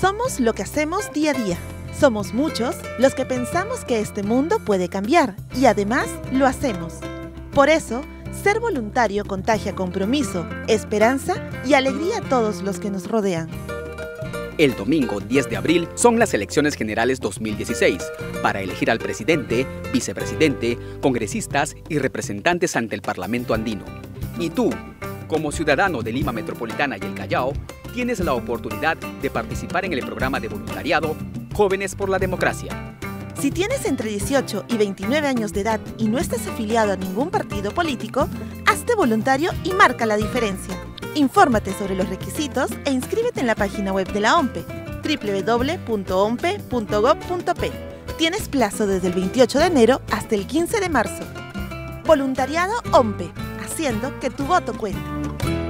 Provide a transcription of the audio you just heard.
Somos lo que hacemos día a día. Somos muchos los que pensamos que este mundo puede cambiar y además lo hacemos. Por eso, ser voluntario contagia compromiso, esperanza y alegría a todos los que nos rodean. El domingo 10 de abril son las elecciones generales 2016 para elegir al presidente, vicepresidente, congresistas y representantes ante el Parlamento andino. Y tú, como ciudadano de Lima Metropolitana y el Callao, tienes la oportunidad de participar en el programa de voluntariado Jóvenes por la Democracia. Si tienes entre 18 y 29 años de edad y no estás afiliado a ningún partido político, hazte voluntario y marca la diferencia. Infórmate sobre los requisitos e inscríbete en la página web de la OMPE www.ompe.gov.p. Tienes plazo desde el 28 de enero hasta el 15 de marzo. Voluntariado OMPE, haciendo que tu voto cuente.